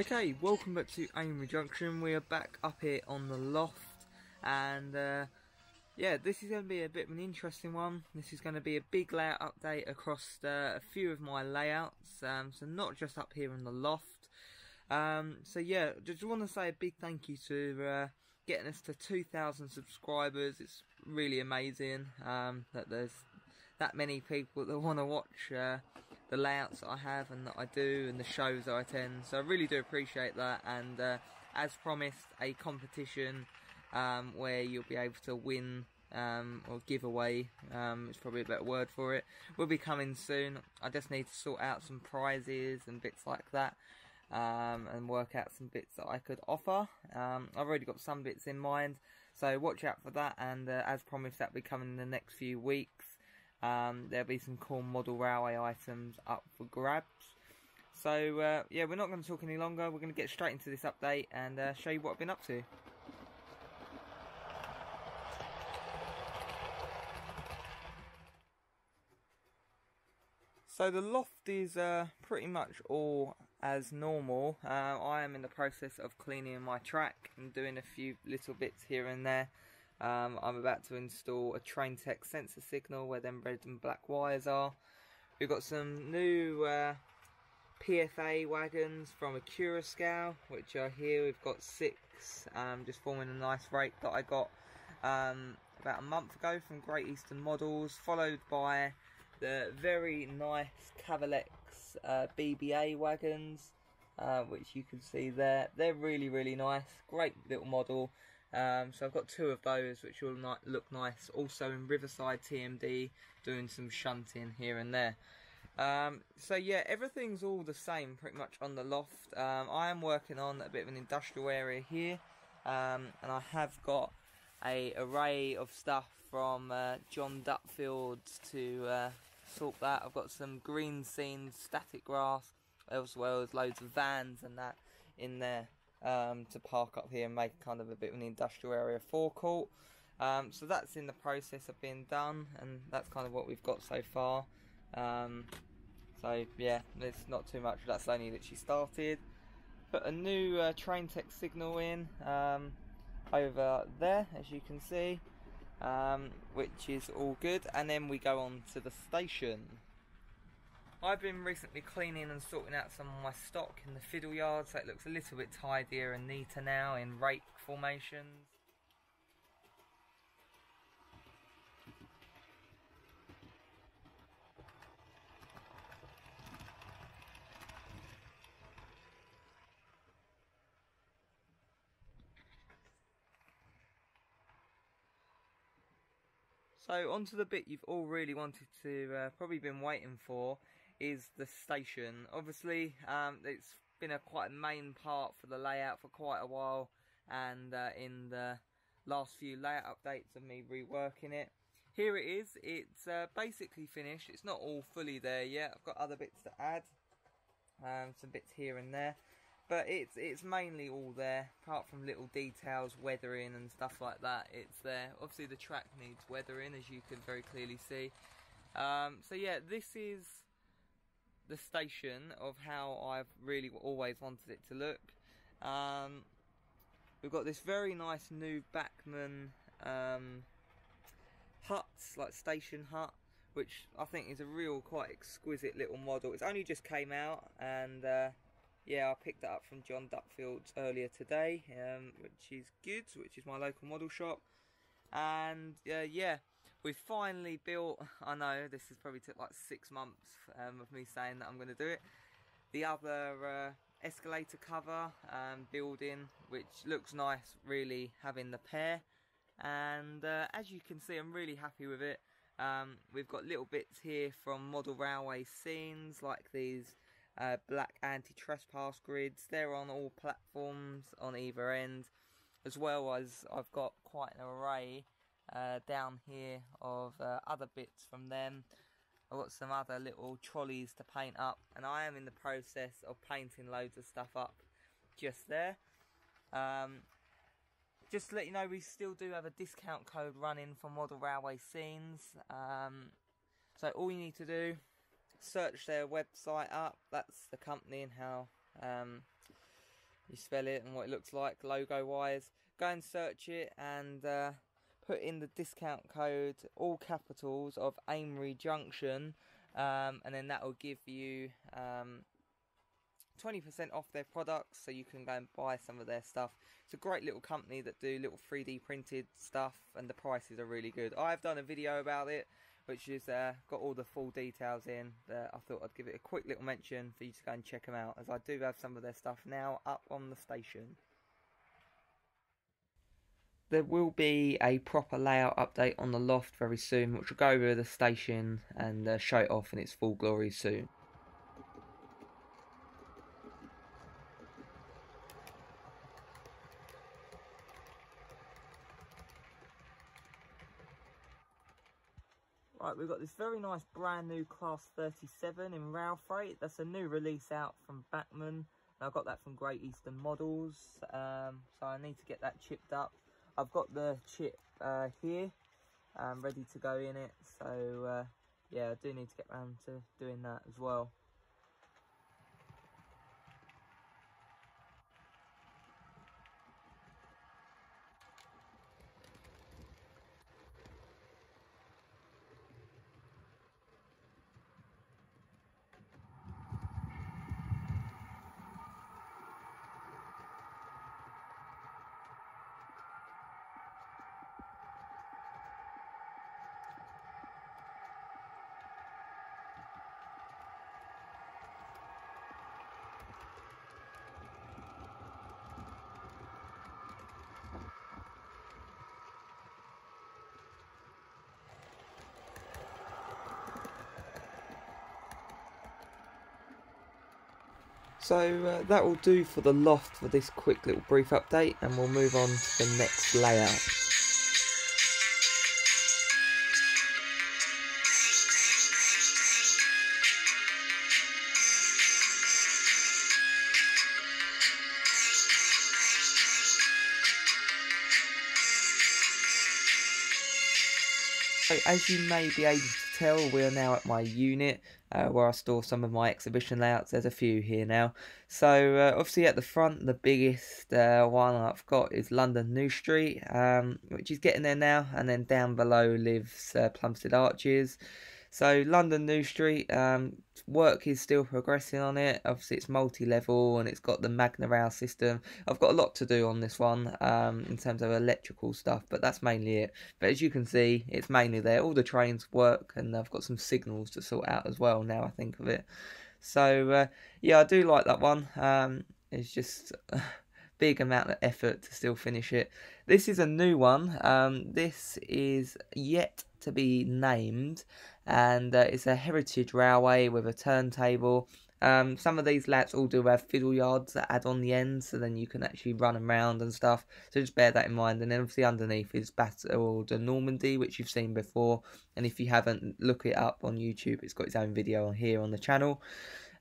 Okay, welcome back to Amery Junction. We are back up here on the loft, and uh, yeah, this is going to be a bit of an interesting one. This is going to be a big layout update across uh, a few of my layouts, um, so not just up here in the loft. Um, so yeah, just want to say a big thank you to uh, getting us to 2,000 subscribers. It's really amazing um, that there's that many people that want to watch uh, the layouts that I have and that I do and the shows I attend. So I really do appreciate that. And uh, as promised, a competition um, where you'll be able to win um, or giveaway. Um, it's probably a better word for it. Will be coming soon. I just need to sort out some prizes and bits like that. Um, and work out some bits that I could offer. Um, I've already got some bits in mind, so watch out for that. And uh, as promised, that'll be coming in the next few weeks. Um, there'll be some cool model railway items up for grabs. So uh, yeah, we're not going to talk any longer. We're going to get straight into this update and uh, show you what I've been up to. So the loft is uh, pretty much all as normal. Uh, I am in the process of cleaning my track and doing a few little bits here and there. Um, I'm about to install a Train Tech sensor signal where them red and black wires are. We've got some new uh, PFA wagons from a Accurascale, which are here. We've got six, um, just forming a nice rake that I got um, about a month ago from Great Eastern Models, followed by the very nice Cavalex uh, BBA wagons, uh, which you can see there. They're really, really nice. Great little model. Um, so I've got two of those which will not look nice. Also in Riverside TMD, doing some shunting here and there. Um, so yeah, everything's all the same pretty much on the loft. Um, I am working on a bit of an industrial area here, um, and I have got a array of stuff from uh, John Dutfield to uh, sort that. I've got some green scenes, static grass, as well as loads of vans and that in there um, to park up here and make kind of a bit of an industrial area forecourt. Um, so that's in the process of being done, and that's kind of what we've got so far. Um, so yeah, there's not too much. That's only that she started. Put a new uh, tech signal in um, over there, as you can see, um, which is all good. And then we go on to the station. I've been recently cleaning and sorting out some of my stock in the fiddle yard so it looks a little bit tidier and neater now in rake formations. So onto the bit you've all really wanted to, uh, probably been waiting for, is the station. Obviously, um, it's been a quite a main part for the layout for quite a while, and uh, in the last few layout updates of me reworking it. Here it is, it's uh, basically finished, it's not all fully there yet, I've got other bits to add, um, some bits here and there, but it's it's mainly all there, apart from little details, weathering and stuff like that, it's there. Obviously the track needs weathering, as you can very clearly see. Um, so yeah, this is the station of how I've really always wanted it to look. Um, we've got this very nice new Bachmann um, hut, like station hut, which I think is a real quite exquisite little model. It's only just came out and uh, yeah, I picked that up from John Dutfield's earlier today, um, which is good, which is my local model shop. And uh, yeah, we finally built, I know this has probably took like six months um, of me saying that I'm going to do it, the other uh, escalator cover um, building, which looks nice really having the pair. And uh, as you can see, I'm really happy with it. Um, we've got little bits here from model railway scenes, like these uh, black anti-trespass grids. They're on all platforms on either end, as well as I've got quite an array uh, down here of uh, other bits from them. I've got some other little trolleys to paint up and I am in the process of painting loads of stuff up just there. Um, just to let you know, we still do have a discount code running for Model Railway Scenes. Um, so all you need to do, search their website up. That's the company and how um, you spell it and what it looks like logo wise. Go and search it and uh, put in the discount code, all capitals of Amery Junction, um, and then that will give you um, 20% off their products so you can go and buy some of their stuff. It's a great little company that do little 3D printed stuff and the prices are really good. I've done a video about it which is uh, got all the full details in. That I thought I'd give it a quick little mention for you to go and check them out as I do have some of their stuff now up on the station. There will be a proper layout update on the loft very soon which will go over the station and uh, show it off in its full glory soon. Right, we've got this very nice brand new Class 37 in rail freight. That's a new release out from Bachmann. I got that from Great Eastern Models, um, so I need to get that chipped up. I've got the chip uh, here, um, ready to go in it, so uh, yeah, I do need to get around to doing that as well. So uh, that will do for the loft for this quick little brief update and we'll move on to the next layout. So as you may be able to tell, we are now at my unit uh, where I store some of my exhibition layouts. There's a few here now. So uh, obviously at the front, the biggest uh, one I've got is London New Street, um, which is getting there now. And then down below lives uh, Plumstead Arches. So London New Street, um, work is still progressing on it. Obviously, it's multi-level and it's got the Magnorail system. I've got a lot to do on this one um, in terms of electrical stuff, but that's mainly it. But as you can see, it's mainly there. All the trains work, and I've got some signals to sort out as well. Now I think of it. So uh, yeah, I do like that one. Um, it's just. big amount of effort to still finish it. This is a new one. Um, this is yet to be named, and uh, it's a heritage railway with a turntable. Um, some of these laps all do have fiddle yards that add on the end, so then you can actually run around and stuff. So just bear that in mind. And then obviously underneath is Battle de Normandy, which you've seen before. And if you haven't, look it up on YouTube. It's got its own video on here on the channel.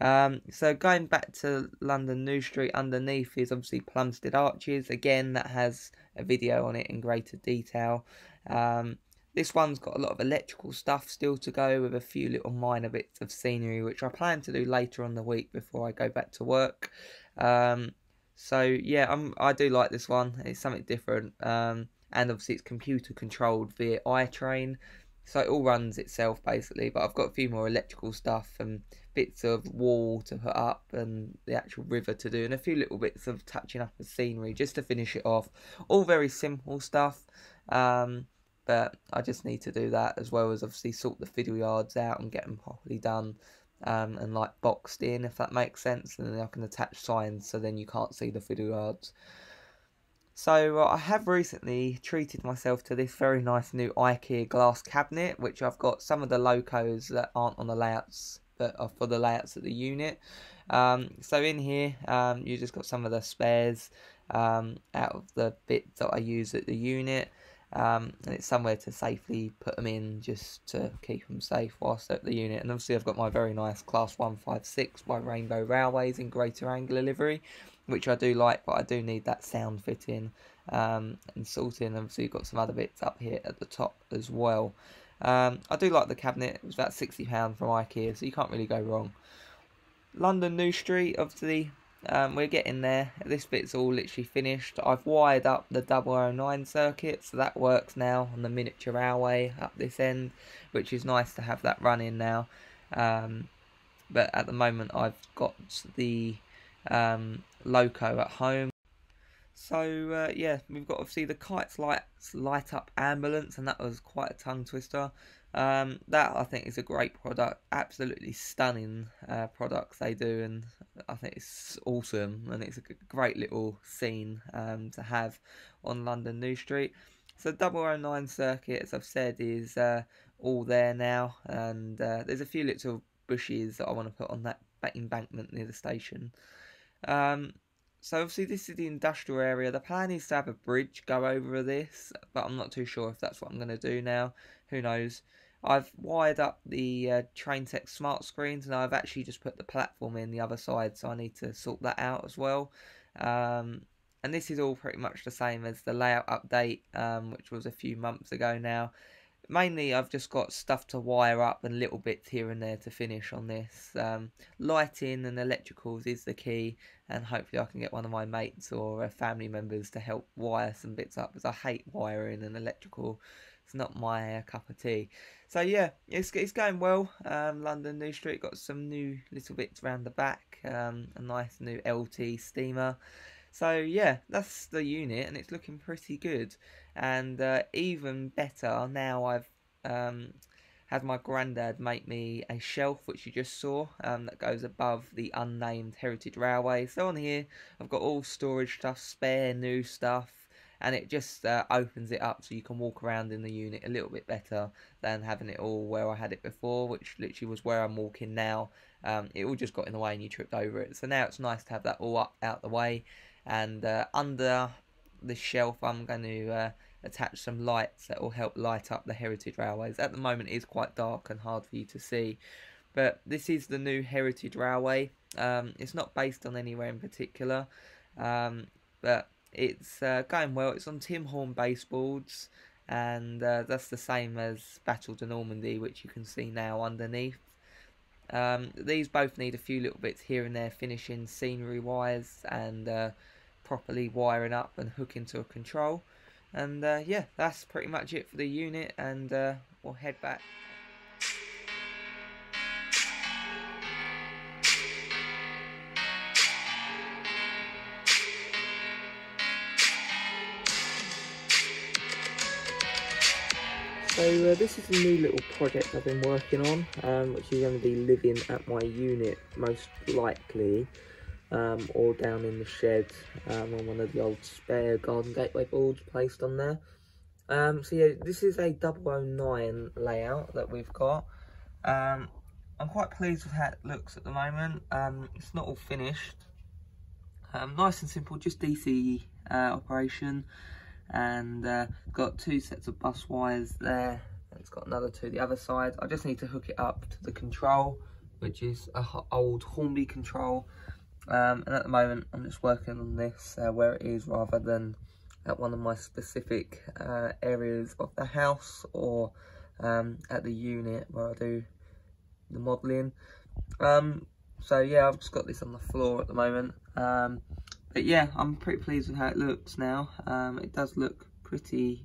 Um, so going back to London New Street, underneath is obviously Plumstead Arches. Again, that has a video on it in greater detail. Um, this one's got a lot of electrical stuff still to go with a few little minor bits of scenery, which I plan to do later on the week before I go back to work. Um, so yeah, I'm, I do like this one. It's something different. Um, and obviously it's computer controlled via iTrain. So it all runs itself basically, but I've got a few more electrical stuff and bits of wall to put up and the actual river to do and a few little bits of touching up the scenery just to finish it off. All very simple stuff. Um, but I just need to do that as well as obviously sort the fiddle yards out and get them properly done um, and like boxed in if that makes sense and then I can attach signs so then you can't see the fiddle yards. So uh, I have recently treated myself to this very nice new IKEA glass cabinet which I've got some of the locos that aren't on the layouts but are for the layouts of the unit. Um, so in here um, you just got some of the spares um, out of the bits that I use at the unit um, and it's somewhere to safely put them in just to keep them safe whilst at the unit. And obviously, I've got my very nice Class 156 by Rainbow Railways in Greater Anglia livery. which I do like, but I do need that sound fitting um, and sorting. Obviously, you've got some other bits up here at the top as well. Um, I do like the cabinet. It was about £60 from IKEA, so you can't really go wrong. London New Street, obviously, um, we're getting there. This bit's all literally finished. I've wired up the 009 circuit, so that works now on the miniature railway up this end, which is nice to have that running now. Um, but at the moment, I've got the um, loco at home. So uh, yeah, we've got obviously the kites lights light up ambulance, and that was quite a tongue twister. Um, that I think is a great product, absolutely stunning uh, products they do, and I think it's awesome, and it's a great little scene um, to have on London New Street. So 009 circuit, as I've said, is uh, all there now, and uh, there's a few little bushes that I want to put on that embankment near the station. Um, so obviously this is the industrial area. The plan is to have a bridge go over this, but I'm not too sure if that's what I'm going to do now. Who knows? I've wired up the uh, Train Tech smart screens and I've actually just put the platform in the other side, so I need to sort that out as well. Um, and this is all pretty much the same as the layout update, um, which was a few months ago now. Mainly, I've just got stuff to wire up and little bits here and there to finish on this. Um, lighting and electricals is the key, and hopefully, I can get one of my mates or family members to help wire some bits up because I hate wiring and electrical it's not my uh, cup of tea. So yeah, it's it's going well. Um, London New Street got some new little bits around the back. Um, a nice new LT steamer. So yeah, that's the unit, and it's looking pretty good. And uh, even better now, I've um, had my granddad make me a shelf, which you just saw, um, that goes above the unnamed Heritage Railway. So on here, I've got all storage stuff, spare new stuff, and it just uh, opens it up so you can walk around in the unit a little bit better than having it all where I had it before, which literally was where I'm walking now. Um, it all just got in the way and you tripped over it. So now it's nice to have that all up out the way, and uh, under the shelf I'm going to uh, attach some lights that will help light up the heritage railways. At the moment it is quite dark and hard for you to see. But this is the new Heritage Railway. Um, it's not based on anywhere in particular, um, but it's uh, going well. It's on Tim Horn baseboards, and uh, that's the same as Battle de Normandy, which you can see now underneath. Um, these both need a few little bits here and there, finishing scenery wise and uh, properly wiring up and hooking to a control. And uh, yeah, that's pretty much it for the unit, and uh, we'll head back. So uh, this is a new little project I've been working on, um, which is going to be living at my unit most likely, um, or down in the shed um, on one of the old spare garden gateway boards placed on there. Um, so yeah, this is a 009 layout that we've got. Um, I'm quite pleased with how it looks at the moment. Um, it's not all finished. nice and simple, just DC uh, operation and uh, got two sets of bus wires there. And it's got another two the other side. I just need to hook it up to the control which is a old Hornby control. Um, and at the moment I'm just working on this uh, where it is rather than at one of my specific uh, areas of the house or um, at the unit where I do the modelling. Um, so yeah I've just got this on the floor at the moment. Um, but yeah, I'm pretty pleased with how it looks now. Um, it does look pretty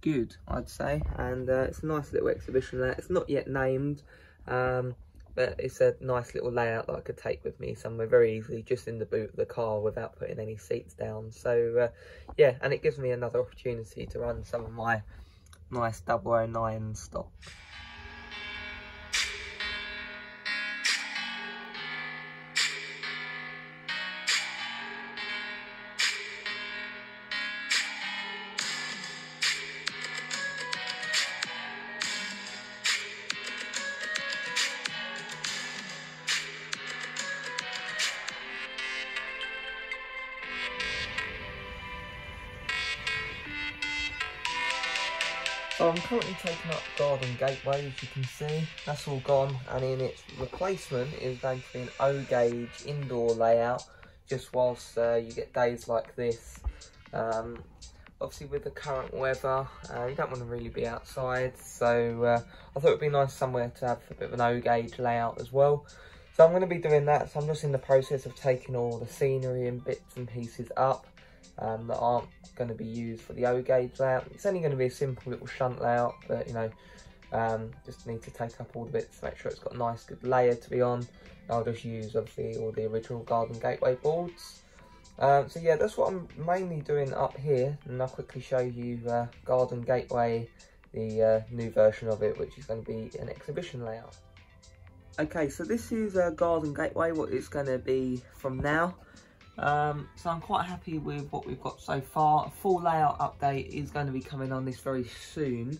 good, I'd say. And uh, it's a nice little exhibition there. It's not yet named, um, but it's a nice little layout that I could take with me somewhere very easily, just in the boot of the car without putting any seats down. So uh, yeah, and it gives me another opportunity to run some of my nice 009 stock. So I'm currently taking up Garden Gateway, as you can see. That's all gone, and in its replacement is going to be an O-gauge indoor layout, just whilst uh, you get days like this. Um, obviously with the current weather, uh, you don't want to really be outside, so uh, I thought it'd be nice somewhere to have a bit of an O-gauge layout as well. So I'm going to be doing that, so I'm just in the process of taking all the scenery and bits and pieces up um, that aren't going to be used for the O-gauge layout. It's only going to be a simple little shunt layout, but you know, um, just need to take up all the bits to make sure it's got a nice good layer to be on. I'll just use obviously all the original Garden Gateway boards. Um, so yeah, that's what I'm mainly doing up here, and I'll quickly show you uh, Garden Gateway, the uh, new version of it, which is going to be an exhibition layout. Okay, so this is uh, Garden Gateway, what it's going to be from now. Um, so I'm quite happy with what we've got so far. A full layout update is going to be coming on this very soon.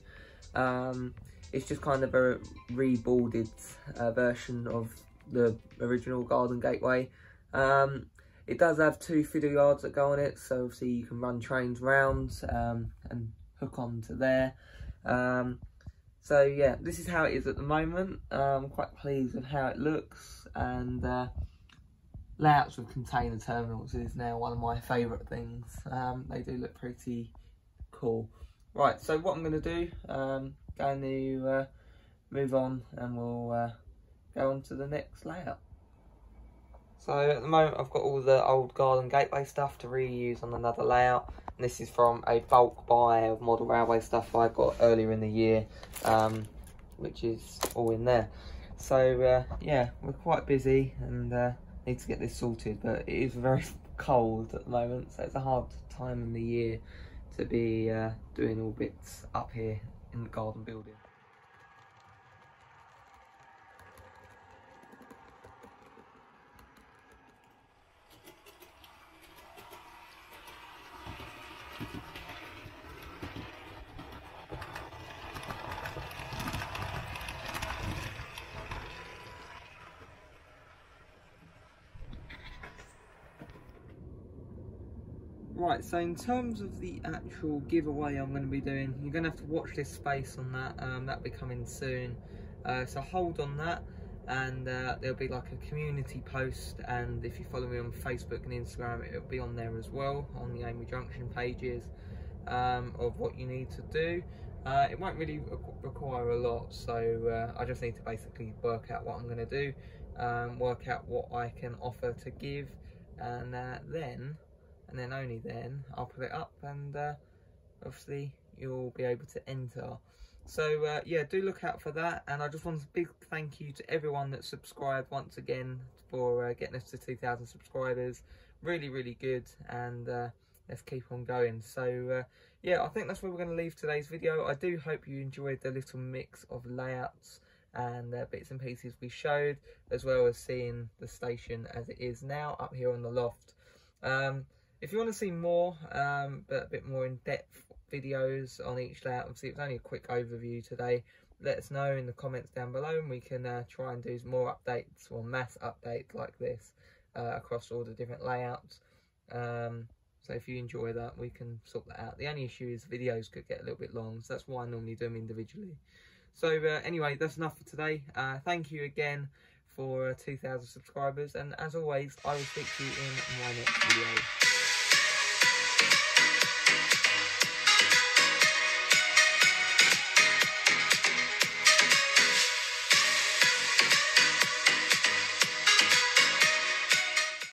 Um, it's just kind of a reboarded uh, version of the original Garden Gateway. Um, it does have two feeder yards that go on it, so obviously you can run trains round um, and hook on to there. Um, so yeah, this is how it is at the moment. I'm quite pleased with how it looks and uh, layouts with container terminals is now one of my favourite things. Um, they do look pretty cool. Right, so what I'm going to do, um, going to uh, move on and we'll uh, go on to the next layout. So at the moment I've got all the old Garden Gateway stuff to reuse on another layout. And this is from a bulk buy of model railway stuff I got earlier in the year, um, which is all in there. So uh, yeah, we're quite busy and uh, need to get this sorted, but it is very cold at the moment, so it's a hard time in the year to be uh, doing all bits up here in the garden building. Right, so in terms of the actual giveaway I'm going to be doing, you're going to have to watch this space on that, um, that'll be coming soon. Uh, so hold on that and uh, there'll be like a community post and if you follow me on Facebook and Instagram it'll be on there as well on the Amery Junction pages um, of what you need to do. Uh, it won't really require a lot so uh, I just need to basically work out what I'm going to do, um, work out what I can offer to give and uh, then and then only then I'll put it up and uh, obviously you'll be able to enter. So uh, yeah, do look out for that and I just want a big thank you to everyone that subscribed once again for uh, getting us to 2,000 subscribers. Really, really good and uh, let's keep on going. So uh, yeah, I think that's where we're going to leave today's video. I do hope you enjoyed the little mix of layouts and uh, bits and pieces we showed as well as seeing the station as it is now up here on the loft. Um, if you want to see more, um, but a bit more in-depth videos on each layout, obviously it's only a quick overview today, let us know in the comments down below and we can uh, try and do more updates or mass updates like this uh, across all the different layouts. Um, so if you enjoy that, we can sort that out. The only issue is videos could get a little bit long, so that's why I normally do them individually. So uh, anyway, that's enough for today. Uh, thank you again for uh, 2,000 subscribers, and as always, I will speak to you in my next video.